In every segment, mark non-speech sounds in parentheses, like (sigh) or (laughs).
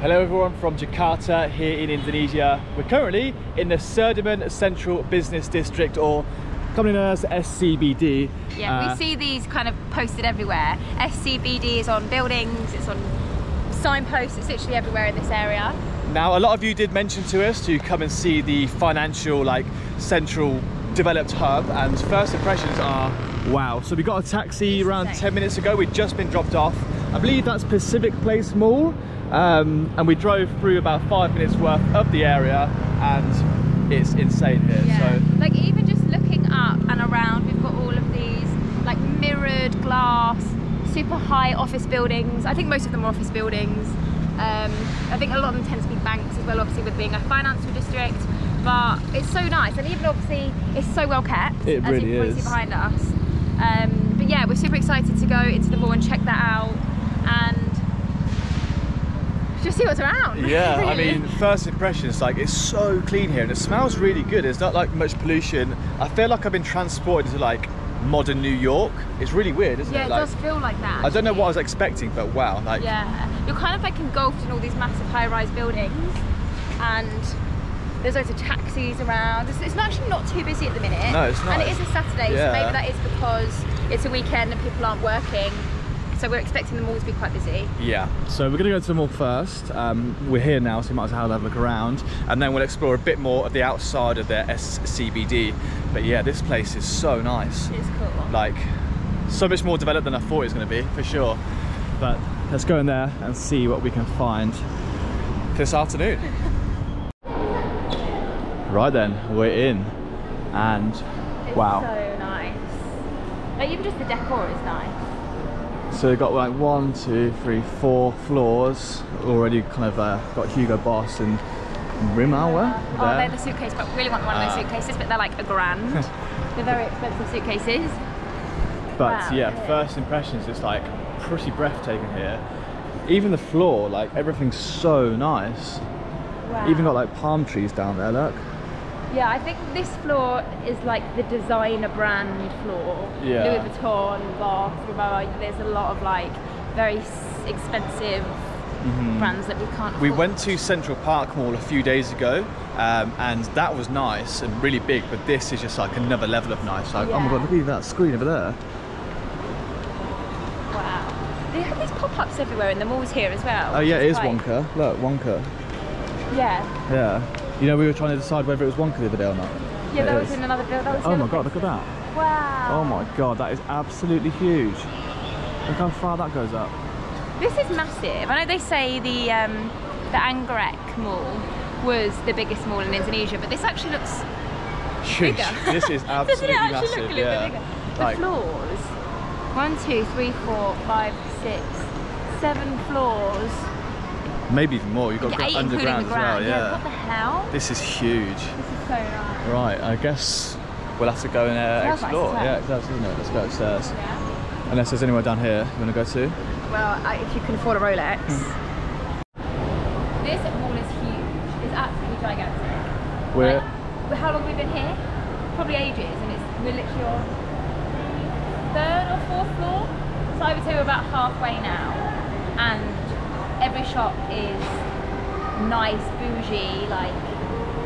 Hello everyone from Jakarta here in Indonesia. We're currently in the Sudirman Central Business District or commonly known as SCBD. Yeah, Uh, we see these kind of posted everywhere. SCBD is on buildings, it's on signposts, it's literally everywhere in this area. Now, a lot of you did mention to us to come and see the financial, like, central developed hub, and first impressions are wow. So we got a taxi It's around insane. 10 minutes ago. We'd just been dropped off. I believe that's Pacific Place Mall, um, and we drove through about five minutes worth of the area, and it's insane here. So Like even just looking up and around, we've got all of these like mirrored glass, super high office buildings. I think most of them are office buildings. Um, I think a lot of them tend to be banks as well, obviously with being a financial district. But it's so nice, and even obviously it's so well kept. It as really you can see behind us. Um, but yeah, we're super excited to go into the mall and check that out, and just see what's around. (laughs) Yeah, I mean, first impressions, like it's so clean here and it smells really good. There's not like much pollution. I feel like I've been transported to like modern New York. It's really weird, isn't yeah, it? it Like, does feel like that. I don't know what I was expecting, but wow, like Yeah, you're kind of like engulfed in all these massive high-rise buildings, and there's loads of taxis around. It's, it's actually not too busy at the minute. No, it's not. And it is a Saturday, Yeah. so maybe that is because it's a weekend and people aren't working. So we're expecting the mall to be quite busy. yeah. So we're gonna go to the mall first. Um, we're here now, so we might as well have a look around, and then we'll explore a bit more of the outside of the SCBD. But yeah, this place is so nice. It's cool. Like so much more developed than I thought it was going to be, for sure. But let's go in there and see what we can find this afternoon. (laughs) right then, we're in, and It's wow. so nice. Like even just the decor is nice. So we've got like one, two, three, four floors already. Kind of uh, got Hugo Boss and Rimowa Oh, there. they're the suitcase, but we really want one of those suitcases, but they're like a grand. (laughs) they're very expensive suitcases. But Wow, yeah, yeah. first impressions, it's like pretty breathtaking here. Even the floor, like everything's so nice. Wow. Even got like palm trees down there, look. Yeah, I think this floor is like the designer brand floor. Yeah. Louis Vuitton, Bath, Rimowa. There's a lot of like very expensive brands that we can't. Mm-hmm. We went to Central Park Mall a few days ago, um, and that was nice and really big. But this is just like another level of nice. Like, oh my god, look at that screen over there. Wow. They have these pop-ups everywhere in the malls here as well. Oh yeah, it is quite- Wonka. Look, Wonka. Yeah. Yeah. You know, we were trying to decide whether it was Wonka the other day or not. Yeah, It that was in another building. That was the Oh my god, look at that. Wow. Oh my god, that is absolutely huge. Look how far that goes up. This is massive. I know they say the um, the Anggrek Mall was the biggest mall in Indonesia, but this actually looks Huge. bigger. This is (laughs) Doesn't absolutely it actually massive. look a little yeah. bit bigger? The Like, floors. One, two, three, four, five, six, seven floors. Maybe even more. You've got Yeah, gr- eight underground as well. ground. Yeah. What the hell? This is huge. This is so nice. Right, I guess we'll have to go and uh, nice explore. Yeah, it does, doesn't it? Let's go upstairs. Yeah. Unless there's anywhere down here you want to go to. Well, I, if you can afford a Rolex. Hmm. this mall is huge. It's absolutely gigantic. We're Like, how long have we been here? Probably ages, and it's we're literally on third or fourth floor. So I would say we're about halfway now, and every shop is nice, bougie, like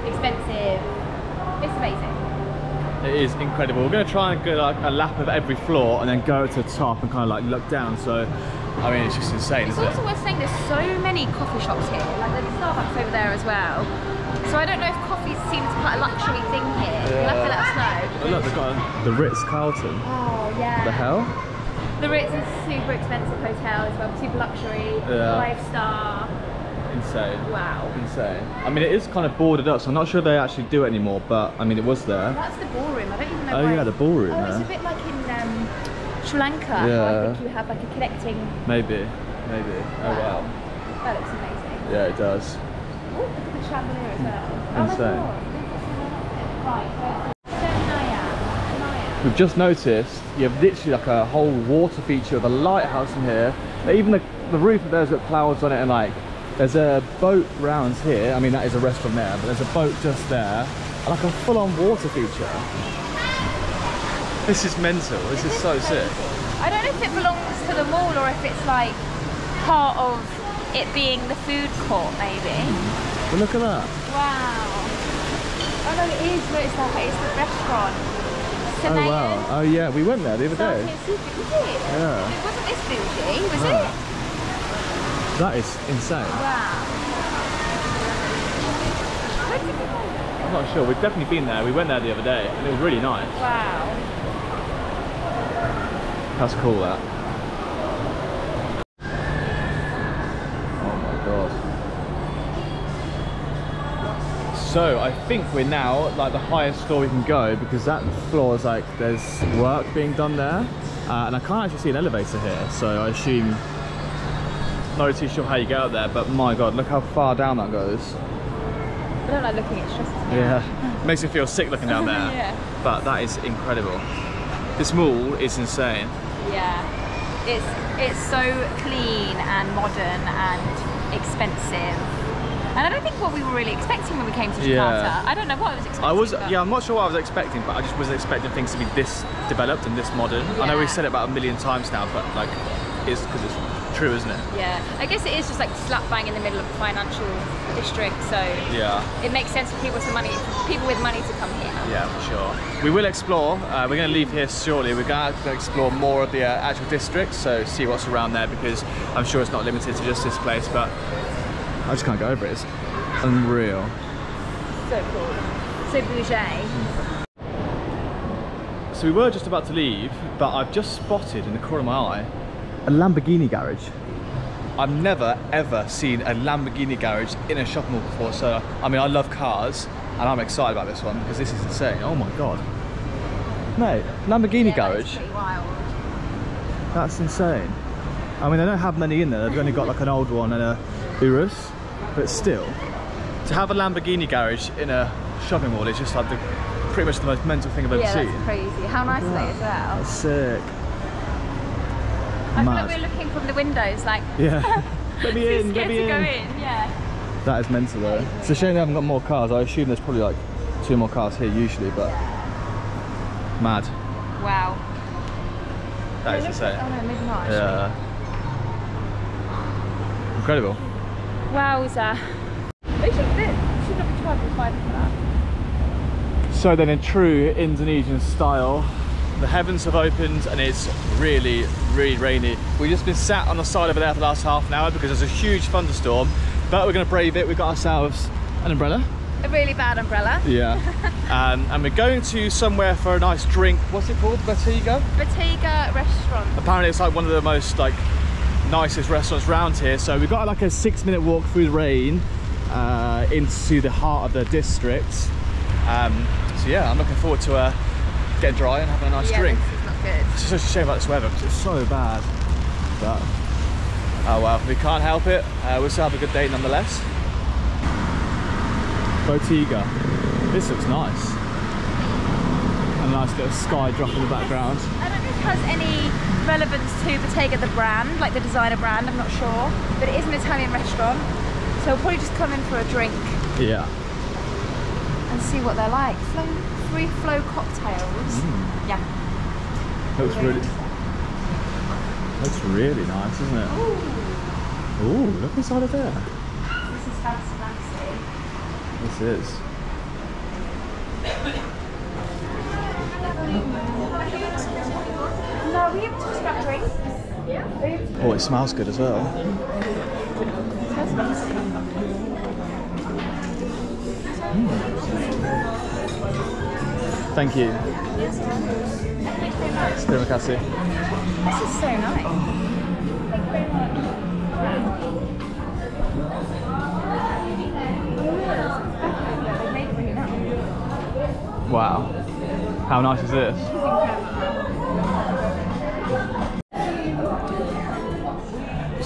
expensive. It's amazing. it is incredible. We're going to try and go like a lap of every floor and then go to the top and kind of like look down. So, I mean, it's just insane, It's also it? worth saying there's so many coffee shops here. Like there's Starbucks over there as well. So I don't know if coffee seems quite a luxury thing here. You'll have to let us know. Oh, look, they've got the Ritz Carlton. Oh yeah. The hell? The Ritz is a super expensive hotel as well, super luxury, Yeah. five star. Insane. Wow. Insane. I mean, it is kind of boarded up, so I'm not sure they actually do it anymore, but I mean, it was there. That's the ballroom. I don't even know. Oh, yeah, the ballroom Oh, it's a bit like in um, Sri Lanka. Yeah. I think you have like a connecting. Maybe. Maybe. Oh, wow. That looks amazing. Yeah, it does. Oh, look at the chandelier as well. Oh, Insane. there's. Right. so- so Naya. Naya. We've just noticed you have literally like a whole water feature of a lighthouse in here. Even the, the roof of there's got clouds on it and like there's a boat round here. I mean that is a restaurant there, but there's a boat just there. And like a full-on water feature. This is mental. This is so sick. I don't know if it belongs to the mall or if it's like part of it being the food court, maybe. Mm-hmm. But look at that. Wow. Oh no, it is. No, it's the, it's the restaurant. Oh wow. Uh, oh yeah, we went there the other day. Starting Seafood, was it? Yeah. It wasn't this bougie, was No. it? That is insane. Wow. Where did we go? I'm not sure. We've definitely been there. We went there the other day and it was really nice. Wow. That's cool that. Oh my god. So I think we're now like the highest floor we can go because that floor is like there's work being done there uh, and I can't actually see an elevator here so I assume not too sure how you get up there but my god look how far down that goes. I don't like looking, it stresses me. Yeah, (laughs) makes me feel sick looking down there. (laughs) Yeah. But that is incredible. This mall is insane. Yeah. It's it's so clean and modern and expensive. And I don't think what we were really expecting when we came to Jakarta. Yeah. I don't know what I was expecting. I was, but- yeah, I'm not sure what I was expecting, but I just wasn't expecting things to be this developed and this modern. I know we've said it about a million times now, but like, it's because it's true, isn't it? Yeah. I guess it is just like slap bang in the middle of the financial district, so Yeah, it makes sense for people to money people with money to come here. yeah, for sure. We will explore. Uh, we're going to leave here shortly. We're going to explore more of the uh, actual district, so see what's around there because I'm sure it's not limited to just this place, but I just can't go over it. It's unreal. So cool. So bougie. So we were just about to leave, but I've just spotted in the corner of my eye a Lamborghini garage. I've never ever seen a Lamborghini garage in a shopping mall before, so I mean I love cars and I'm excited about this one because this is insane. Oh my god. Mate, Lamborghini Yeah, garage? pretty. That's insane. I mean, they don't have many in there. They've only got like an old one and a Urus, but still, to have a Lamborghini garage in a shopping mall is just like the, pretty much the most mental thing I've ever Yeah, seen. that's crazy. How nice they as well? That's sick. I feel like we're looking from the windows like Yeah. (laughs) let me in, let me to in. go in. Yeah. That is mental though. It's a shame they haven't got more cars. I assume there's probably like two more cars here usually, but mad. Wow. That is like- insane. Oh no, maybe not. actually. Yeah. Incredible. Wowza. They should, they should not be charging five for that. So then in true Indonesian style, the heavens have opened and it's really, really rainy. We've just been sat on the side over there for the last half an hour because there's a huge thunderstorm, but we're gonna brave it. We've got ourselves an umbrella. A really bad umbrella. Yeah. (laughs) um, and we're going to somewhere for a nice drink. What's it called? Batiga? Bottega restaurant. apparently it's like one of the most like nicest restaurants around here. So we've got like a six minute walk through the rain uh, into the heart of the district. Um, so yeah i'm looking forward to uh, getting dry and having a nice yeah, drink. this is not good. it's such a shame about this weather. Because it's so bad. But oh well we can't help it uh, we'll still have a good day nonetheless. Bottega this looks nice. A nice little sky drop in the background I don't know if it has any relevance to Bottega the brand, like the designer brand, I'm not sure. But it is an Italian restaurant. So we'll probably just come in for a drink yeah and see what they're like. Flow, free flow cocktails. Mm. Yeah. Looks really, looks really nice, isn't it? Ooh, Ooh, look inside of there. this is fancy, fancy. This is. No, we have to grab drinks. Yeah. Oh, it smells good as well. Hmm. Thank you. Thank Terima kasih. This is so nice. Thank you very much. They made it really nice. Wow. How nice is this?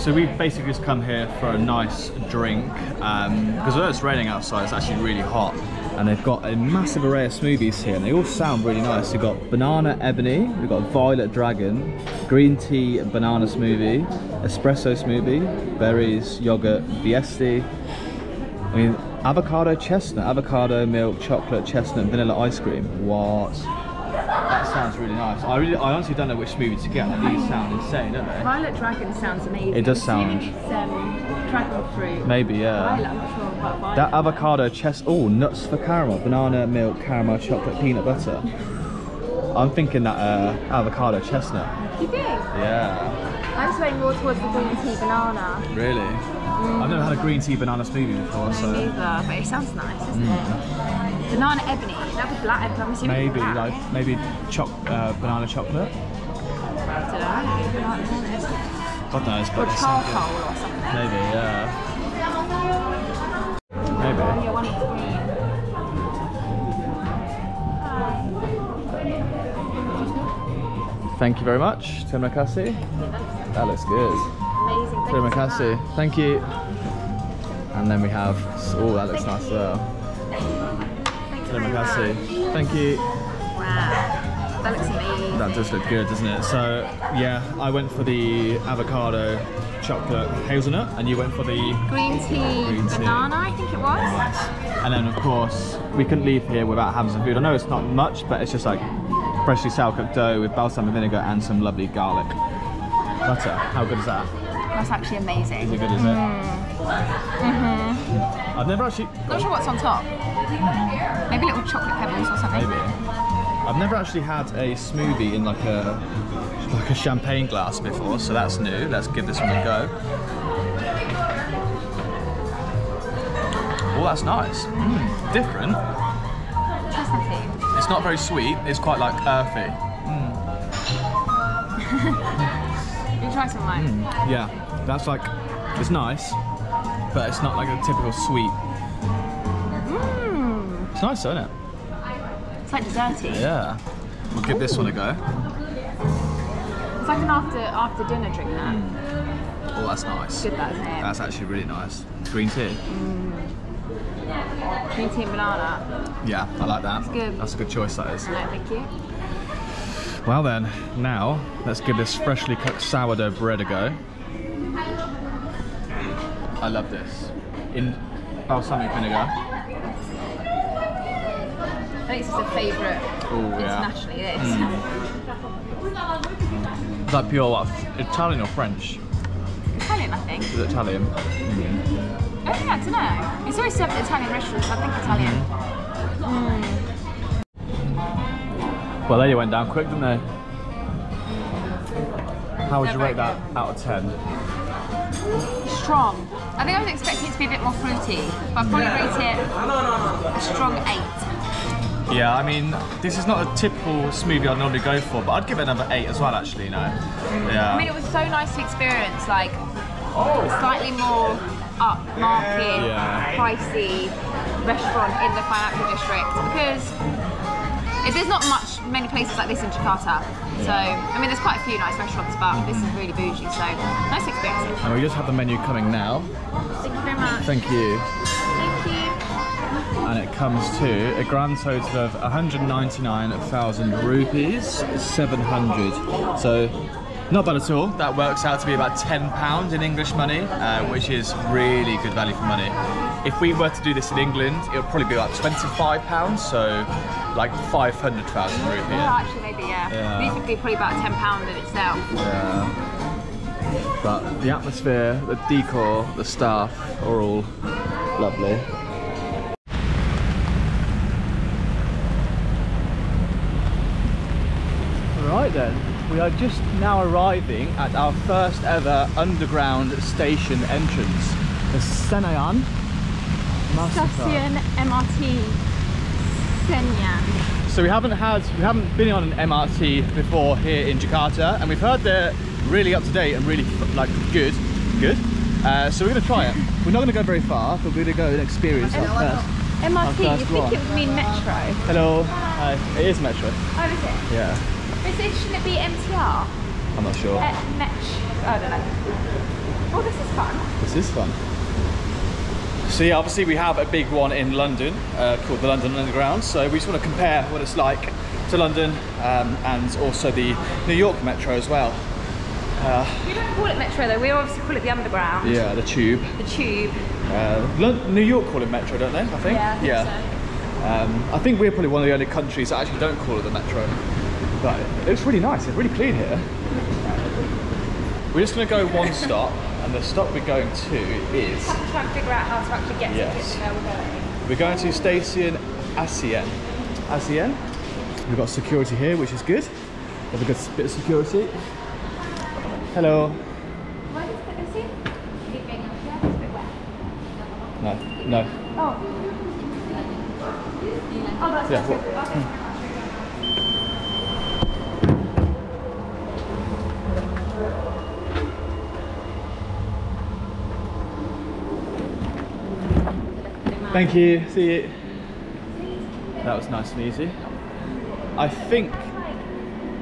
So we've basically just come here for a nice drink um, because although it's raining outside, it's actually really hot. And they've got a massive array of smoothies here, and they all sound really nice. We've got banana ebony, we've got violet dragon, green tea banana smoothie, espresso smoothie, berries, yogurt, viesti. I mean, avocado chestnut, avocado milk, chocolate, chestnut, vanilla ice cream. What? That sounds really nice. I really, I honestly don't know which smoothie to get. Like, these sound insane, don't they? Violet Dragon sounds amazing. It does sound- It's, um, dragon fruit. Maybe, Violet, yeah. I'm not sure about violet. That avocado chest. Oh, nuts for caramel, banana, milk, caramel, chocolate, peanut butter. I'm thinking that uh, avocado chestnut. You think? Yeah. I'm swaying more towards the green tea banana. Really? I've never had a green tea banana smoothie before, so Neither, but it sounds nice, isn't it? Banana ebony. That was black. I'm assuming maybe black. like maybe choc uh, banana chocolate. I don't know. God knows, but good. charcoal or something. Maybe, yeah. Maybe. Yeah, one is green. Thank you very much, Terima kasih. That looks good. Amazing. Thank Terima kasih. Thank you. And then we have. Oh, that looks nice as well. Thanks Terima very kasih. much. Thank you. Wow. That looks amazing. That does look good, doesn't it? So yeah, I went for the avocado chocolate hazelnut, and you went for the Green tea Green tea. banana, I think it was. And then of course, we couldn't leave here without having some food. I know it's not much, but it's just like freshly sour cooked dough with balsamic vinegar and some lovely garlic butter. How good is that? That's actually amazing. Is it good, is it? Mm-hmm. Mm-hmm. I've never actually, Not sure what's on top. Maybe little chocolate pebbles or something. maybe. I've never actually had a smoothie in like a like a champagne glass before, so that's new. Let's give this one a go. Oh, that's nice. Mm, different. It's not very sweet. It's quite like earthy. (laughs) You try some of mine. Yeah, that's like it's nice, but it's not like a typical sweet. Mmm. It's nice, isn't it? It's like desserty. Yeah. We'll give this one a go. It's like an after after dinner drink that. Mm. Oh, that's nice. Good that, isn't it? That's actually really nice. Green tea. Mm. Green tea and banana. Yeah, I like that. That's good. That's a good choice, that is. No, thank you. Well then, now let's give this freshly cooked sourdough bread a go. I love this. In balsamic vinegar. I think this is a favourite Oh yeah. internationally, this. Mm. Is that pure what? Italian or French? Italian, I think. Is it Italian? Mm. Oh yeah, I don't know. It's always served at Italian restaurants, I think Italian. Mm. Well, they went down quick, didn't they? How would They're you rate that out of 10? Strong. I think I was expecting it to be a bit more fruity, but I'd probably rate it a strong 8. Yeah, I mean, this is not a typical smoothie I'd normally go for, but I'd give it another 8 as well, actually, you know? Yeah. I mean, it was so nice to experience, like, oh. slightly more upmarket, Yeah. pricey restaurant in the financial district because if there's not much, many places like this in Jakarta. So, I mean, there's quite a few nice restaurants, but this is really bougie, so nice experience and we just have the menu coming now. Thank you very much. Thank you. Thank you. And it comes to a grand total of 199,000 rupees, 700. So, not bad at all. That works out to be about 10 pounds in English money, uh, which is really good value for money. If we were to do this in England, it would probably be about 25 pounds, so like 500,000 Well, rupees. actually, maybe, yeah. Yeah. These would be probably about £10 in itself. Yeah. But the atmosphere, the decor, the staff are all lovely. Right then, we are just now arriving at our first ever underground station entrance, the Senayan Mastercard. MRT Senayan. So we haven't had, we haven't been on an MRT before here in Jakarta, and we've heard they're really up to date and really like good, good. Uh, so we're going to try it. (laughs) We're not going to go very far, but we're going to go and experience it first. MRT, you think one. it would mean metro? Hello. Hi. It is Metro. Oh, is it? Yeah. Is it, shouldn't it be MTR? I'm not sure. Uh. I don't know. Oh, this is fun. This is fun. So yeah, obviously we have a big one in London uh, called the London Underground. So we just want to compare what it's like to London um, and also the New York Metro as well. We don't call it metro though, we obviously call it the underground. Yeah, the Tube. The tube. Uh, New York call it Metro, don't they? I think. Yeah, I think yeah. Um, I think we're probably one of the only countries that actually don't call it the Metro. But it looks really nice. It's really clean here. We're just going to go one stop, And the stop we're going to is Have to try and figure out how to actually get Yes. to where we're going. we're going to Station ASEAN. ASEAN. We've got security here, which is good. We have a good bit of security. Hello. Why does it see? Being on the It's a bit wet. No, no. Oh. Oh, that's Yeah, that's what- good. Okay. Thank you. See you. That was nice and easy. I think.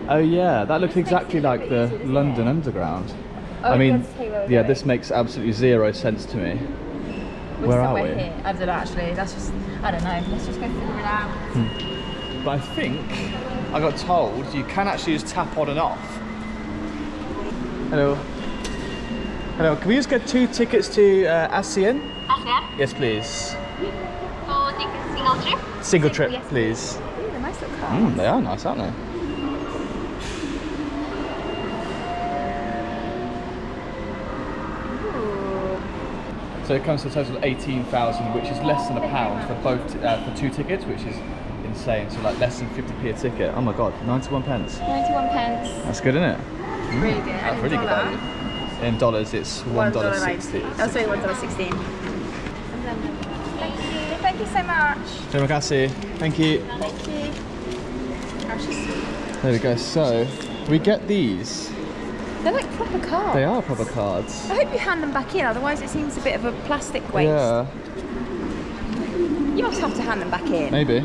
Oh yeah, that looks exactly like the London Underground. Oh, I mean, let's see where we're yeah, this makes absolutely zero sense to me. We're Where are we? Here. I don't know actually. That's just I don't know. Let's just go figure it out. But I think I got told you can actually just tap on and off. Hello. Hello. Can we just get two tickets to uh, ASEAN? ASEAN Yes, please. For the single trip. Single trip, yes, please. Ooh, they're nice little cars. Mm, they are nice, aren't they? So it comes to a total of 18,000, which is less than a pound for both uh, for two tickets, which is insane. So like less than 50p a ticket. Oh my god, 91 pence. 91 pence. That's good, isn't it? Really good. That's really good value. In dollars, it's one dollar sixty. Oh, sorry, one dollar sixteen. Thank you. Thank you so much. Terima kasih. Thank you. Thank you. Oh, There we go. So we get these. They're like proper cards. They are proper cards. I hope you hand them back in, otherwise it seems a bit of a plastic waste. Yeah, You must have to hand them back in. maybe.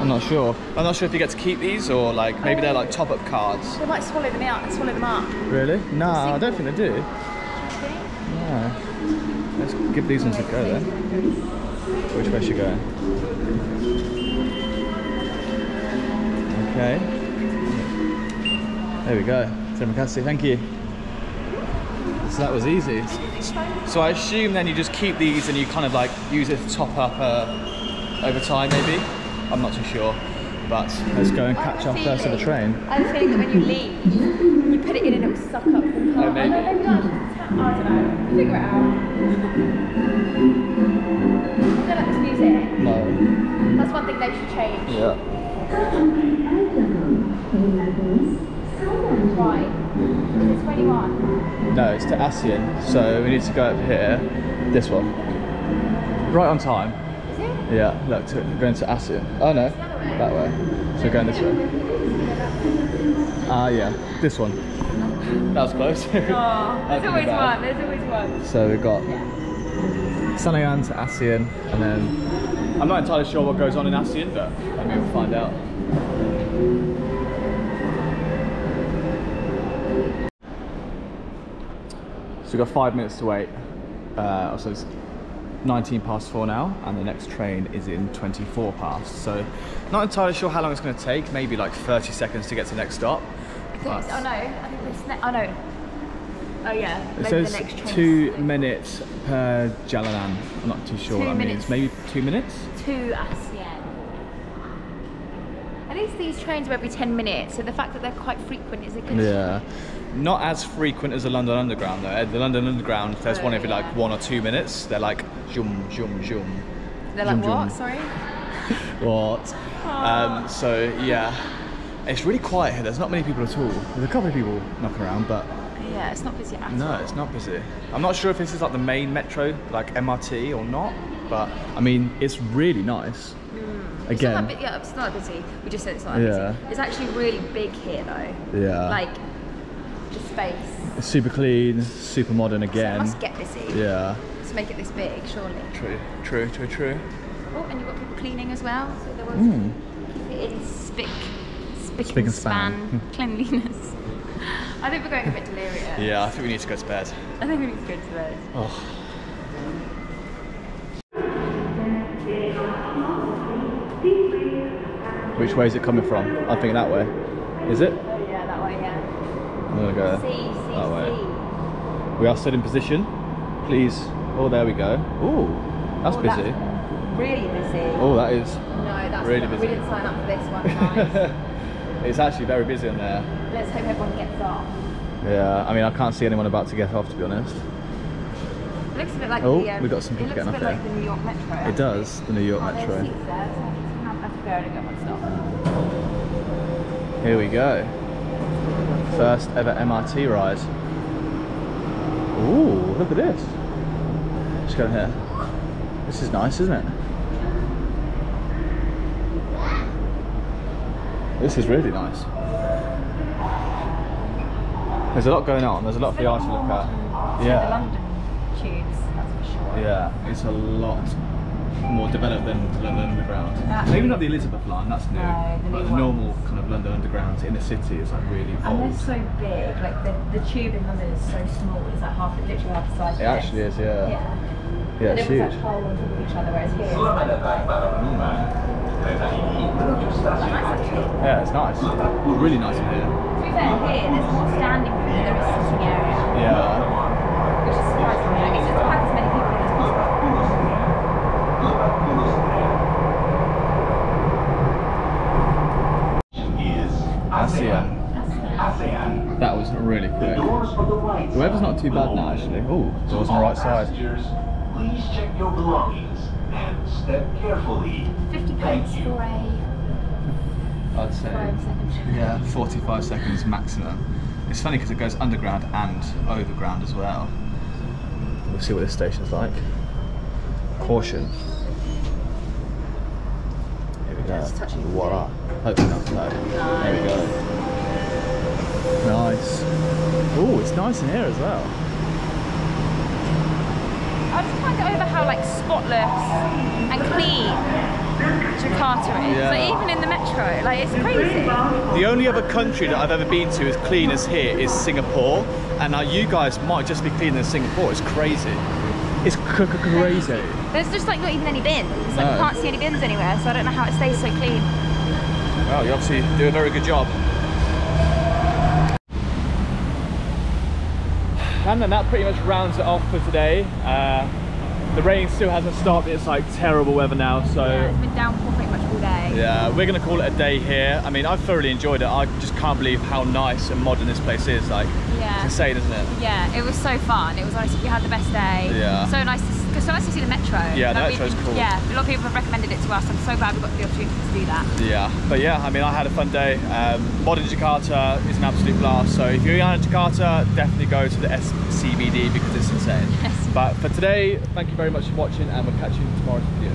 I'm not sure. I'm not sure if you get to keep these or like maybe they're like oh. top up cards. They might swallow them out and swallow them up. Really? No, I don't think they do. Yeah. Let's give these ones a go then. Which way should go? Okay. There we go. Terima kasih, thank you. So that was easy. So I assume then you just keep these and you kind of like use it to top up uh, over time maybe? I'm not too sure. But let's go and catch our first of the train. I have a feeling that when you leave, you put it in and it will suck up the car. Oh, maybe. no, maybe not. I don't know. Figure it out. Like this music. No. That's one thing they should change. Yeah. Why? Is it 21? No, it's to ASEAN, so we need to go up here. This one. Right on time. Is it? Yeah, look, to, going to ASEAN. Oh no, that way. So we're going this way. Ah, yeah, this one. That was close. (laughs) Oh, there's always bad. one. There's always one. So we've got Senayan to ASEAN, and then I'm not entirely sure what goes on in ASEAN, but maybe we'll find out. So we've got five minutes to wait. Uh, so it's 19 past four now, and the next train is in 24 past. So not entirely sure how long it's going to take. Maybe like 30 seconds to get to the next stop. I think it's, oh no, I think this ne- oh no. Oh yeah, It maybe says two minutes per Jalanan. I'm not too sure Two what that minutes. means. Maybe two minutes? to ASEAN. At least these trains are every 10 minutes, so the fact that they're quite frequent is a good Yeah. Not as frequent as the London Underground though. At the London Underground, there's one every like one or two minutes. They're like zoom, zoom, zoom. They're like, what? zoom. Sorry? (laughs) What? Um, so yeah, it's really quiet here. There's not many people at all. There's a couple of people knocking around, but Yeah, it's not busy at no, all. it's not busy. I'm not sure if this is like the main metro, like MRT or not, but I mean, it's really nice. It's Again, bu- yeah, it's not busy. We just said it's not Yeah. busy. It's actually really big here though. yeah, Like, the space. it's super clean, super modern So it again. must get busy Yeah, to make it this big, surely. true, true, true, true. Oh, and you've got people cleaning as well, so there was Mm. it in spick, spick, Spick and and span. span (laughs) cleanliness. I think we're going a bit delirious. Yeah, I think we need to go to bed. I think we need to go to bed. Oh. Which way is it coming from? I think that way. Is it? Oh yeah, that way, yeah. I'm gonna go See, see, that way. see. We are still in position. Please. Oh, there we go. Ooh, that's Oh, busy. Really busy. Oh, that is. No, that's really not, busy. We didn't sign up for this one, (laughs) guys. it's actually very busy on there. Let's hope everyone gets off. Yeah, I mean, I can't see anyone about to get off, to be honest. looks a bit like Oh, the, um, we've got some it people looks a getting bit up like the New York Metro. It does, the New York Oh, Metro. seats there, so I'm just gonna have to go and get one stop. Here we go. First ever MRT ride. Ooh, look at this. Just go here. This is nice, isn't it? This is really nice. There's a lot going on. There's a lot for the eye to look at. The Yeah. London tubes, that's for sure. Yeah, it's a lot more developed than London Underground. Uh, Maybe not the Elizabeth line, that's new. No, the but new the normal ones. kind of London Underground in the city is like really And old. they're so big, like the, the tube in London is so small, it's like half, literally half the size of It this. actually is, yeah. Yeah. Yeah, it's huge. like piled on top of each other, whereas here it's kind of like, quite nice actually. Yeah, it's nice. Really nice in here. To be fair, here there's more standing room than there is sitting area, Yeah. which is surprising. Like, it's just to pack as many people in as possible. is ASEAN. ASEAN. That was really The quick. doors on the right The weather's not too bad now, actually. Oh, doors on the right side. Please check your belongings and step carefully. 50 pence for a I'd say. five second. Yeah, 45 seconds maximum. It's funny because it goes underground and overground as well. We'll see what this station's like. Caution. Here we go. It's touching. Voila. Hopefully not slow. There we go. Nice. Oh, it's nice in here as well. I just can't get over how like spotless and clean Jakarta is. Yeah. Like even in the metro, like it's crazy. The only other country that I've ever been to as clean as here is Singapore, and now you guys might just be cleaner than Singapore. It's crazy. It's crazy. There's just like not even any bins. Like No. you can't see any bins anywhere, so I don't know how it stays so clean. Well, you obviously do a very good job. And then that pretty much rounds it off for today. Uh, the rain still hasn't stopped. It's like terrible weather now, so Yeah, it's been downpour pretty much all day. yeah, we're gonna call it a day here. I mean, I've thoroughly enjoyed it. I just can't believe how nice and modern this place is. Like, Yeah. it's insane, isn't it? Yeah, it was so fun. It was honestly, we had the best day. Yeah. So nice to, so nice to see the metro. Yeah, the Like, metro's cool. Yeah, a lot of people have recommended it to us. I'm so glad we got the opportunity to do that. Yeah, but yeah, I mean, I had a fun day. Um, modern Jakarta is an absolute blast. So if you're in Jakarta, definitely go to the SCBD because it's insane. (laughs) Yes. But for today, thank you very much for watching, and we'll catch you in tomorrow's video.